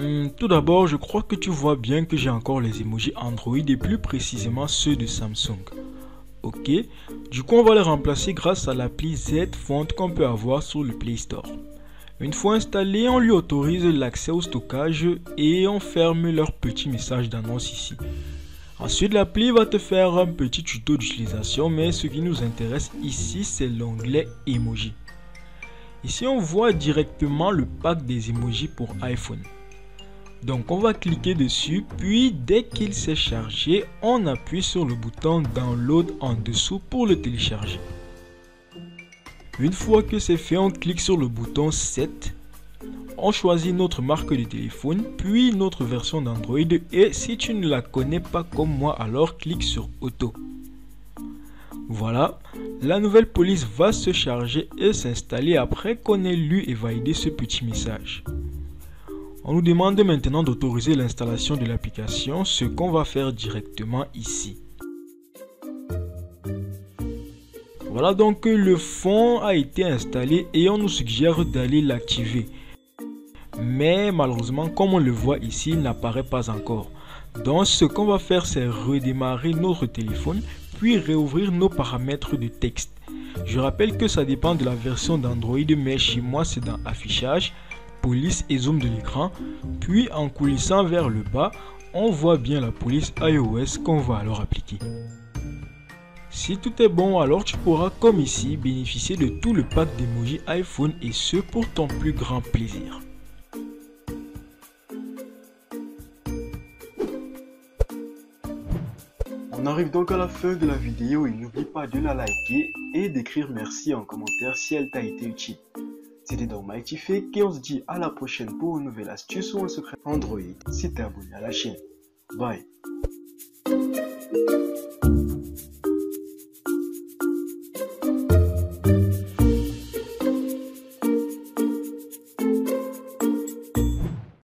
Hmm, tout d'abord, je crois que tu vois bien que j'ai encore les emojis Android et plus précisément ceux de Samsung. Ok, du coup on va les remplacer grâce à l'appli Z Font qu'on peut avoir sur le Play Store. Une fois installé, on lui autorise l'accès au stockage et on ferme leur petit message d'annonce ici. Ensuite, l'appli va te faire un petit tuto d'utilisation, mais ce qui nous intéresse ici, c'est l'onglet Emoji. Ici, on voit directement le pack des emojis pour iPhone. Donc, on va cliquer dessus, puis dès qu'il s'est chargé, on appuie sur le bouton Download en dessous pour le télécharger. Une fois que c'est fait, on clique sur le bouton Set. On choisit notre marque de téléphone, puis notre version d'Android et si tu ne la connais pas comme moi, alors clique sur Auto. Voilà, la nouvelle police va se charger et s'installer après qu'on ait lu et validé ce petit message. On nous demande maintenant d'autoriser l'installation de l'application, ce qu'on va faire directement ici. Voilà donc le fond a été installé et on nous suggère d'aller l'activer. Mais malheureusement, comme on le voit ici, il n'apparaît pas encore. Donc ce qu'on va faire, c'est redémarrer notre téléphone, puis réouvrir nos paramètres de texte. Je rappelle que ça dépend de la version d'Android, mais chez moi c'est dans Affichage, Police et Zoom de l'écran. Puis en coulissant vers le bas, on voit bien la police iOS qu'on va alors appliquer. Si tout est bon, alors tu pourras comme ici bénéficier de tout le pack d'emoji iPhone et ce pour ton plus grand plaisir. On arrive donc à la fin de la vidéo et n'oublie pas de la liker et d'écrire merci en commentaire si elle t'a été utile. C'était donc Mighty Fake et on se dit à la prochaine pour une nouvelle astuce ou un secret Android si t'es abonné à la chaîne. Bye